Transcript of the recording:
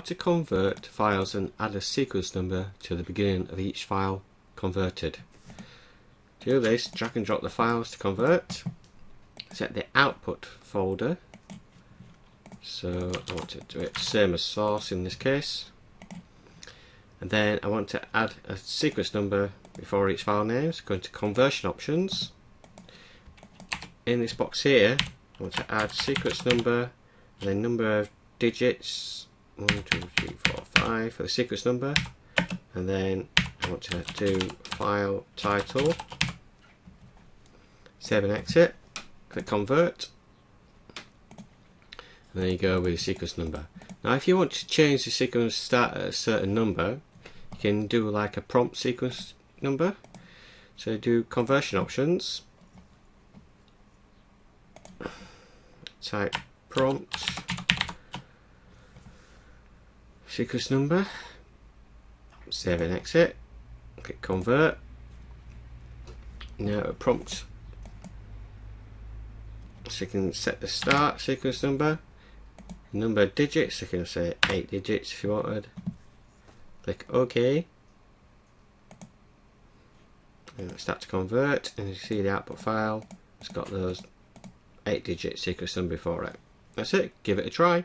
to convert files and add a sequence number to the beginning of each file converted. To do this, drag and drop the files to convert. Set the output folder. So I want to do it same as source in this case. And then I want to add a sequence number before each file name. So go into conversion options. In this box here, I want to add sequence number and then number of digits one, two, three, four, five for the sequence number, and then I want to do file title, save and exit, click convert, and there you go with the sequence number. Now, if you want to change the sequence start at a certain number, you can do like a prompt sequence number. So do conversion options, type prompt sequence number, save and exit, click convert. Now a prompt so you can set the start sequence number, number of digits, you can say 8 digits if you wanted. Click OK. And start to convert and you see the output file, it's got those 8 digit sequence number before it. That's it, give it a try.